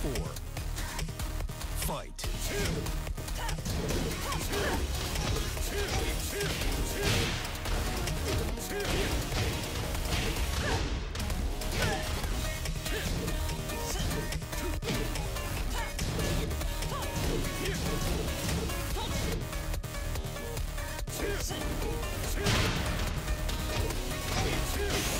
four. Fight. Perfect.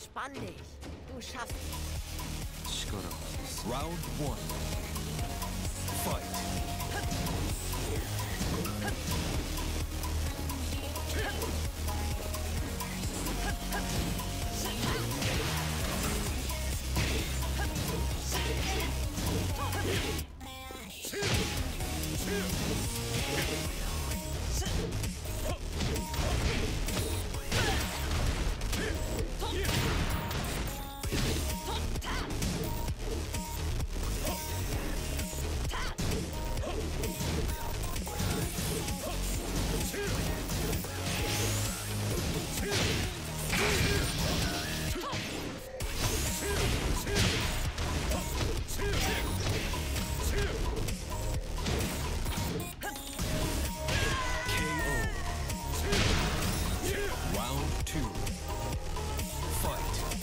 Entspann dich. Du schaffst es. Round one. Fight.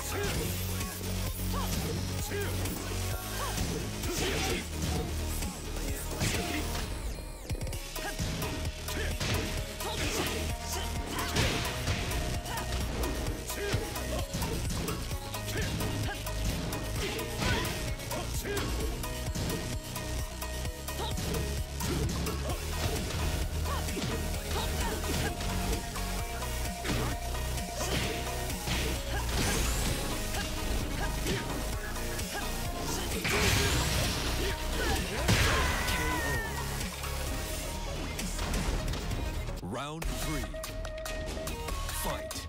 Fight. Round three. Fight.